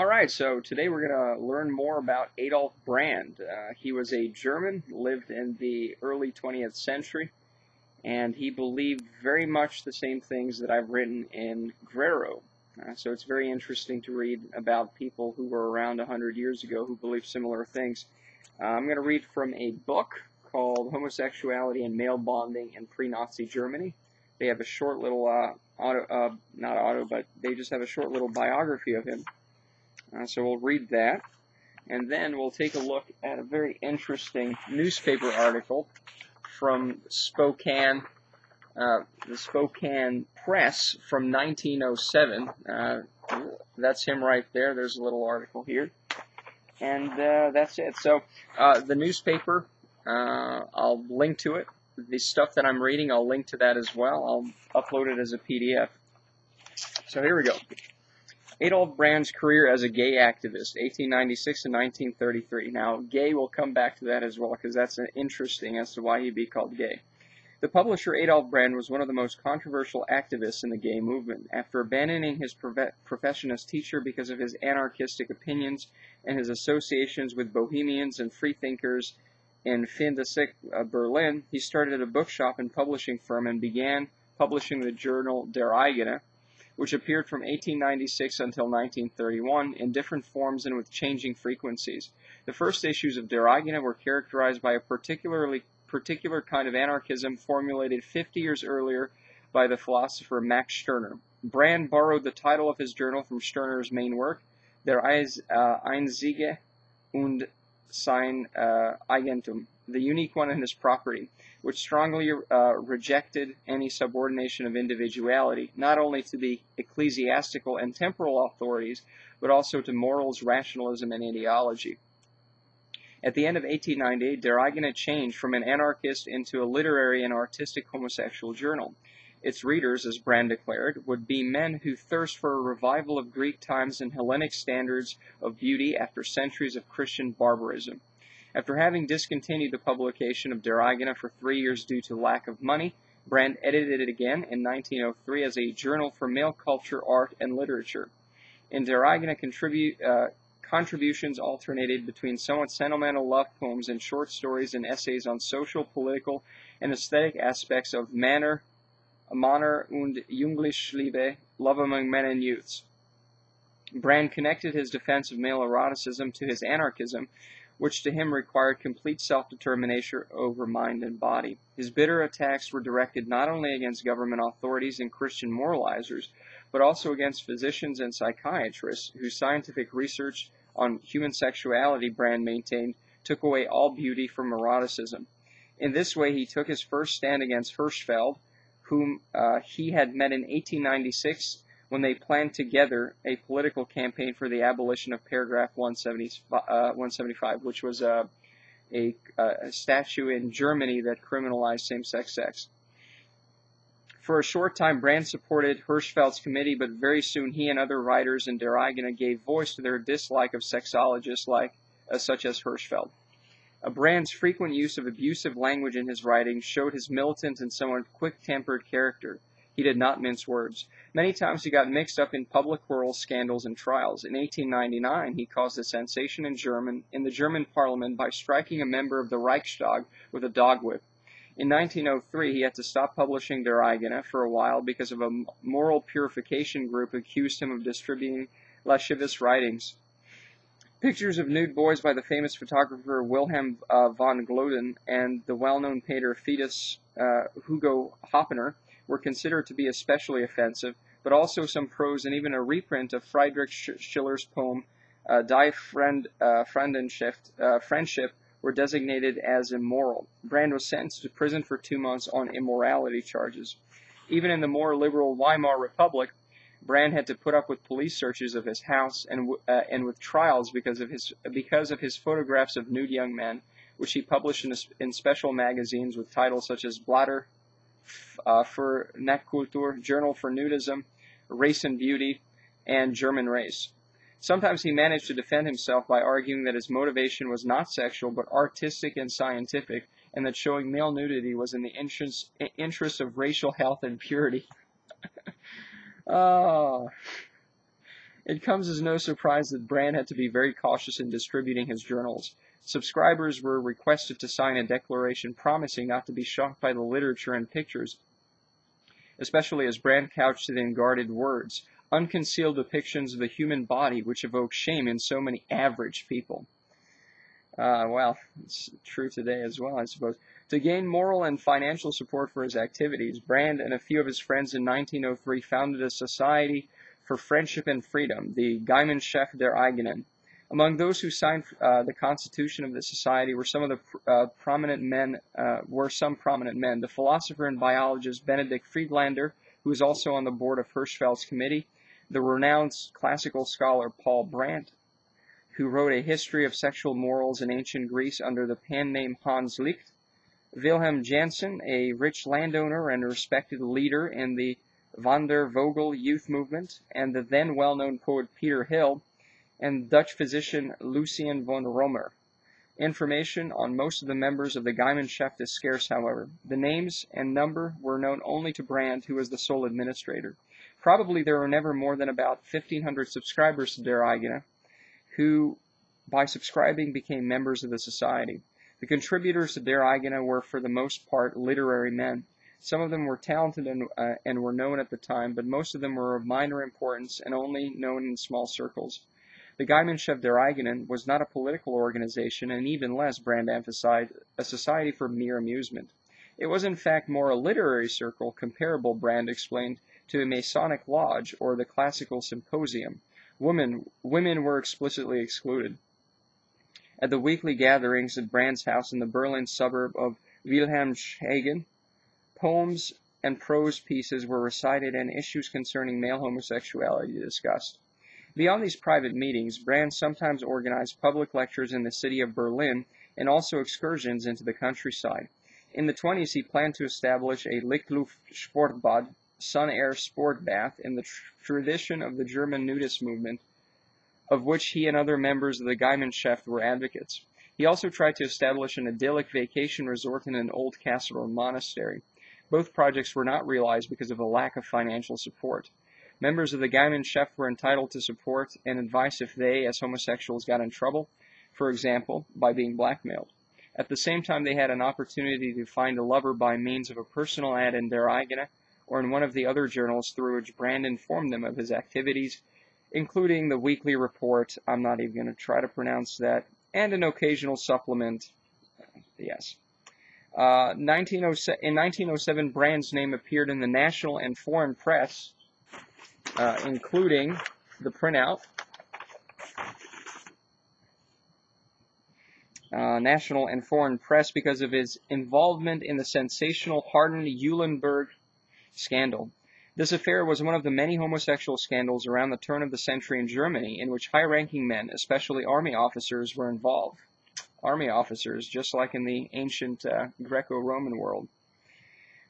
All right, so today we're going to learn more about Adolf Brand. Uh, he was a German, lived in the early 20th century, and he believed very much the same things that I've written in Grero. Uh, so it's very interesting to read about people who were around 100 years ago who believed similar things. Uh, I'm going to read from a book called Homosexuality and Male Bonding in Pre-Nazi Germany. They have a short little, uh, auto, uh, not auto, but they just have a short little biography of him. Uh, so we'll read that. And then we'll take a look at a very interesting newspaper article from Spokane, uh, the Spokane Press from 1907. Uh, that's him right there. There's a little article here. And uh, that's it. So uh, the newspaper, uh, I'll link to it. The stuff that I'm reading, I'll link to that as well. I'll upload it as a PDF. So here we go. Adolf Brand's career as a gay activist, 1896 to 1933. Now, gay, we'll come back to that as well because that's interesting as to why he'd be called gay. The publisher Adolf Brand was one of the most controversial activists in the gay movement. After abandoning his profession as teacher because of his anarchistic opinions and his associations with bohemians and freethinkers in Fin de uh, Berlin, he started a bookshop and publishing firm and began publishing the journal Der Eigene, which appeared from 1896 until 1931 in different forms and with changing frequencies. The first issues of Der Eigene were characterized by a particularly particular kind of anarchism formulated 50 years earlier by the philosopher Max Stirner. Brand borrowed the title of his journal from Stirner's main work, Der Einzige und sein uh, Eigentum, the unique one in his property, which strongly uh, rejected any subordination of individuality, not only to the ecclesiastical and temporal authorities, but also to morals, rationalism, and ideology. At the end of 1898, Der Eigene changed from an anarchist into a literary and artistic homosexual journal. Its readers, as Brand declared, would be men who thirst for a revival of Greek times and Hellenic standards of beauty after centuries of Christian barbarism. After having discontinued the publication of Der Eigene for three years due to lack of money, Brand edited it again in 1903 as a journal for male culture, art, and literature. In Der Eigene contribute, uh, contributions alternated between somewhat sentimental love poems and short stories and essays on social, political, and aesthetic aspects of Männer, Männer und Jugendliebe, love among men and youths. Brand connected his defense of male eroticism to his anarchism, which to him required complete self-determination over mind and body. His bitter attacks were directed not only against government authorities and Christian moralizers, but also against physicians and psychiatrists whose scientific research on human sexuality, Brand maintained, took away all beauty from eroticism. In this way, he took his first stand against Hirschfeld, whom uh, he had met in 1896 when they planned together a political campaign for the abolition of paragraph 175, uh, 175 which was a, a, a statute in Germany that criminalized same-sex sex. For a short time, Brand supported Hirschfeld's committee, but very soon he and other writers in Der Eigene gave voice to their dislike of sexologists like uh, such as Hirschfeld. Brand's frequent use of abusive language in his writings showed his militant and somewhat quick-tempered character. He did not mince words. Many times he got mixed up in public quarrels, scandals, and trials. In 1899, he caused a sensation in German in the German parliament by striking a member of the Reichstag with a dog whip. In 1903, he had to stop publishing Der Eigene for a while because of a moral purification group accused him of distributing lascivious writings. Pictures of nude boys by the famous photographer Wilhelm uh, von Gloeden and the well-known painter Fidus uh, Hugo Hoppener were considered to be especially offensive, but also some prose and even a reprint of Friedrich Schiller's poem uh, Die Friend, uh, uh, Friendship were designated as immoral. Brand was sentenced to prison for two months on immorality charges. Even in the more liberal Weimar Republic, Brand had to put up with police searches of his house and uh, and with trials because of his because of his photographs of nude young men, which he published in, a, in special magazines with titles such as Blatter uh, for Nacktkultur, Journal for Nudism, Race and Beauty, and German Race. Sometimes he managed to defend himself by arguing that his motivation was not sexual but artistic and scientific, and that showing male nudity was in the interest, interest of racial health and purity. oh. It comes as no surprise that Brand had to be very cautious in distributing his journals. Subscribers were requested to sign a declaration promising not to be shocked by the literature and pictures, especially as Brand couched it in guarded words, unconcealed depictions of the human body which evoke shame in so many average people. Uh, well, it's true today as well, I suppose. To gain moral and financial support for his activities, Brand and a few of his friends in 1903 founded a society for friendship and freedom, the Gemeinschaft der Eigenen. Among those who signed uh, the constitution of the society were some of the uh, prominent men, uh, were some prominent men. The philosopher and biologist Benedict Friedlander, who is also on the board of Hirschfeld's committee, the renowned classical scholar Paul Brandt, who wrote a history of sexual morals in ancient Greece under the pen name Hans Licht, Wilhelm Jansen, a rich landowner and respected leader in the Wandervogel youth movement, and the then well-known poet Peter Hill, and Dutch physician Lucien von Romer. Information on most of the members of the Gemeinschaft is scarce, however. The names and number were known only to Brand, who was the sole administrator. Probably there were never more than about 1,500 subscribers to Der Eigene, who, by subscribing, became members of the society. The contributors to Der Eigene were for the most part literary men. Some of them were talented and, uh, and were known at the time, but most of them were of minor importance and only known in small circles. The Gemeinschaft der Eigenen was not a political organization, and even less, Brand emphasized, a society for mere amusement. It was in fact more a literary circle, comparable, Brand explained, to a Masonic lodge or the classical symposium. Women, women were explicitly excluded. At the weekly gatherings at Brand's house in the Berlin suburb of Wilhelmshagen, Poems and prose pieces were recited and issues concerning male homosexuality discussed. Beyond these private meetings, Brand sometimes organized public lectures in the city of Berlin and also excursions into the countryside. In the 20s, he planned to establish a Lichtluft Sportbad, sun-air sport bath, in the tr tradition of the German nudist movement, of which he and other members of the Gemeinschaft were advocates. He also tried to establish an idyllic vacation resort in an old castle or monastery. Both projects were not realized because of a lack of financial support. Members of the Gemeinschaft were entitled to support and advice if they, as homosexuals, got in trouble, for example, by being blackmailed. At the same time, they had an opportunity to find a lover by means of a personal ad in Der Eigene or in one of the other journals through which Brand informed them of his activities, including the weekly report, I'm not even going to try to pronounce that, and an occasional supplement. Yes. Uh, 1907, in 1907, Brand's name appeared in the national and foreign press, uh, including the printout, uh, national and foreign press, because of his involvement in the sensational Harden-Eulenburg scandal. This affair was one of the many homosexual scandals around the turn of the century in Germany in which high-ranking men, especially army officers, were involved army officers, just like in the ancient uh, Greco-Roman world.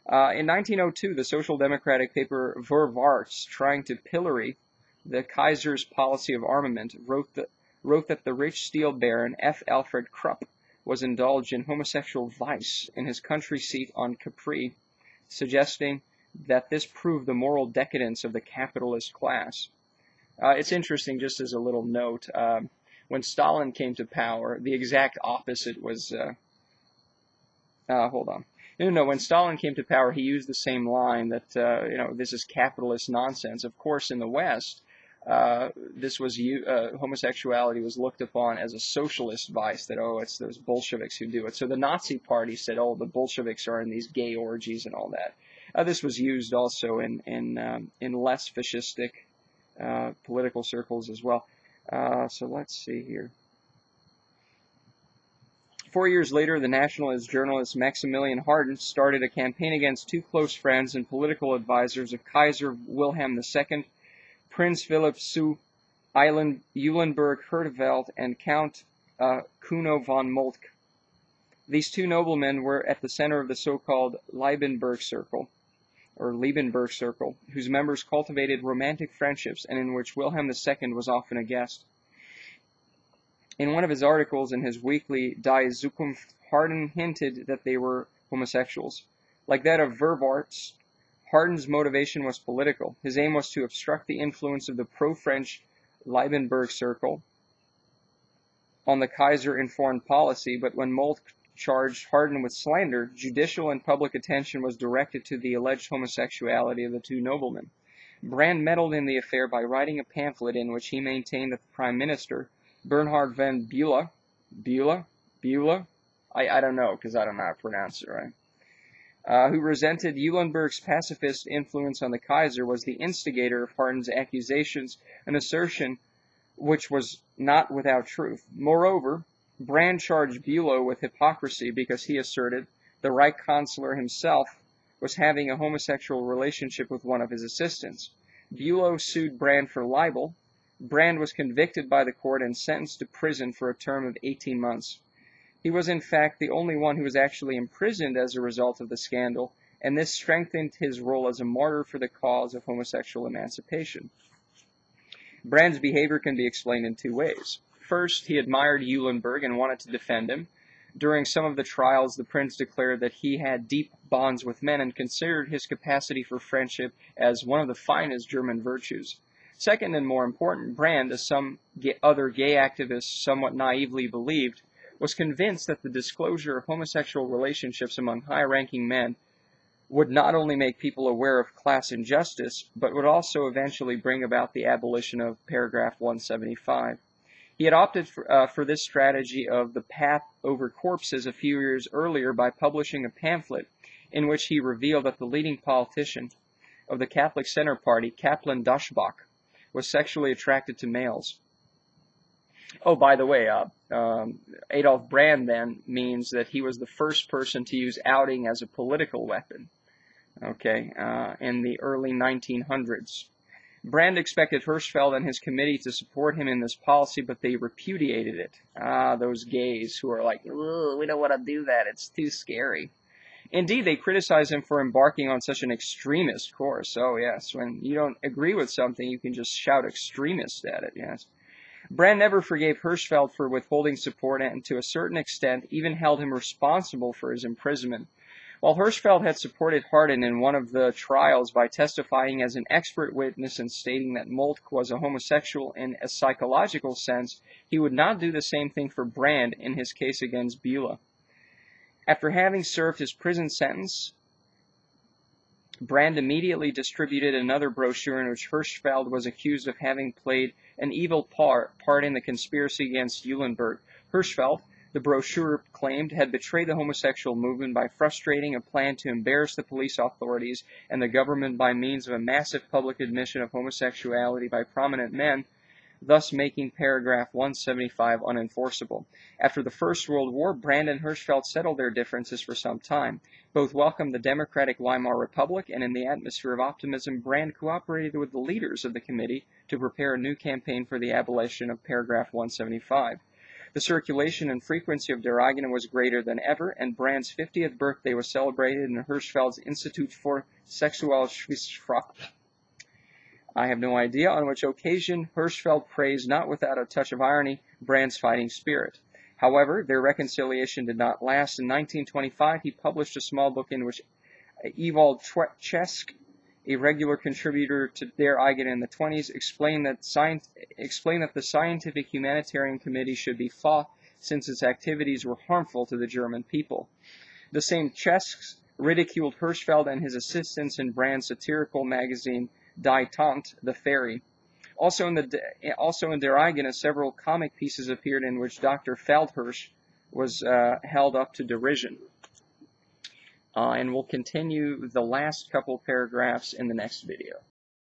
Uh, in 1902, the social democratic paper Vorwärts, trying to pillory the Kaiser's policy of armament, wrote, the, wrote that the rich steel baron F. Alfred Krupp was indulged in homosexual vice in his country seat on Capri, suggesting that this proved the moral decadence of the capitalist class. Uh, it's interesting, just as a little note. Um, when Stalin came to power, the exact opposite was. Uh, uh, hold on. No, no, when Stalin came to power, he used the same line that, uh, you know, this is capitalist nonsense. Of course, in the West, uh, this was uh, homosexuality was looked upon as a socialist vice that oh it's those Bolsheviks who do it. So the Nazi Party said oh the Bolsheviks are in these gay orgies and all that. Uh, this was used also in in um, in less fascistic uh, political circles as well. Uh, so let's see here. Four years later, the nationalist journalist Maximilian Harden started a campaign against two close friends and political advisors of Kaiser Wilhelm II, Prince Philip zu Eulenburg-Hertefeld, and Count uh, Kuno von Moltke. These two noblemen were at the center of the so-called Liebenberg Circle, or Liebenberg Circle, whose members cultivated romantic friendships and in which Wilhelm II was often a guest. In one of his articles in his weekly Die Zukunft, Harden hinted that they were homosexuals. Like that of Vorwärts, Harden's motivation was political. His aim was to obstruct the influence of the pro-French Liebenberg Circle on the Kaiser in foreign policy, but when Moltke charged Harden with slander, judicial and public attention was directed to the alleged homosexuality of the two noblemen. Brand meddled in the affair by writing a pamphlet in which he maintained that the Prime Minister, Bernhard van Beulah, Beulah, Beulah, I, I don't know because I don't know how to pronounce it right, uh, who resented Eulenburg's pacifist influence on the Kaiser, was the instigator of Harden's accusations, an assertion which was not without truth. Moreover, Brand charged Bülow with hypocrisy because he asserted the Reich Chancellor himself was having a homosexual relationship with one of his assistants. Bülow sued Brand for libel. Brand was convicted by the court and sentenced to prison for a term of 18 months. He was in fact the only one who was actually imprisoned as a result of the scandal, and this strengthened his role as a martyr for the cause of homosexual emancipation. Brand's behavior can be explained in two ways. First, he admired Eulenburg and wanted to defend him. During some of the trials, the prince declared that he had deep bonds with men and considered his capacity for friendship as one of the finest German virtues. Second, and more important, Brand, as some other gay activists somewhat naively believed, was convinced that the disclosure of homosexual relationships among high ranking men would not only make people aware of class injustice, but would also eventually bring about the abolition of paragraph 175. He had opted for, uh, for this strategy of the path over corpses a few years earlier by publishing a pamphlet in which he revealed that the leading politician of the Catholic Center Party, Kaplan Daschbach, was sexually attracted to males. Oh, by the way, uh, um, Adolf Brand then means that he was the first person to use outing as a political weapon, okay, uh, in the early 1900s. Brand expected Hirschfeld and his committee to support him in this policy, but they repudiated it. Ah, those gays who are like, we don't want to do that. It's too scary. Indeed, they criticized him for embarking on such an extremist course. Oh, yes, when you don't agree with something, you can just shout extremist at it, yes. Brand never forgave Hirschfeld for withholding support and, to a certain extent, even held him responsible for his imprisonment. While Hirschfeld had supported Harden in one of the trials by testifying as an expert witness and stating that Moltke was a homosexual in a psychological sense, he would not do the same thing for Brand in his case against Bülow. After having served his prison sentence, Brand immediately distributed another brochure in which Hirschfeld was accused of having played an evil part, part in the conspiracy against Eulenburg. Hirschfeld, the brochure claimed, had betrayed the homosexual movement by frustrating a plan to embarrass the police authorities and the government by means of a massive public admission of homosexuality by prominent men, thus making paragraph 175 unenforceable. After the First World War, Brand and Hirschfeld settled their differences for some time. Both welcomed the democratic Weimar Republic, and in the atmosphere of optimism, Brand cooperated with the leaders of the committee to prepare a new campaign for the abolition of paragraph 175. The circulation and frequency of Der Eigene was greater than ever, and Brand's 50th birthday was celebrated in Hirschfeld's Institute for Sexualwissenschaft. I have no idea on which occasion Hirschfeld praised, not without a touch of irony, Brand's fighting spirit. However, their reconciliation did not last. In 1925, he published a small book in which Ewald Czesk a regular contributor to Der Eigene in the 20s, explained that, explained that the Scientific Humanitarian Committee should be fought since its activities were harmful to the German people. The same Czesk ridiculed Hirschfeld and his assistants in Brand's satirical magazine Die Tante, The Fairy. Also in, the, also in Der Eigene, several comic pieces appeared in which Dr. Feldhirsch was uh, held up to derision. Uh, and we'll continue the last couple paragraphs in the next video.